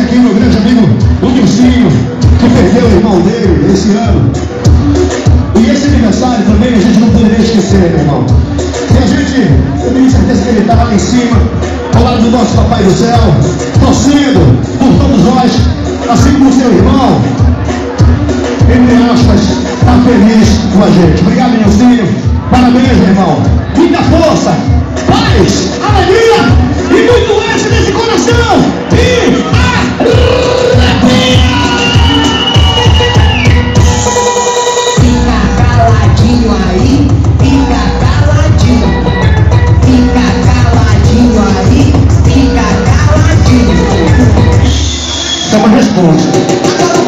trazer aqui meu grande amigo, o Nilcinho, que perdeu o irmão dele esse ano. E esse aniversário também a gente não poderia esquecer, meu irmão. E a gente, eu tenho certeza que ele está lá em cima, ao lado do nosso Papai do Céu, torcendo por todos nós, assim como seu irmão, entre aspas, está feliz com a gente. Obrigado, Nilcinho. Parabéns, meu irmão. Muita força! Chama é resposta.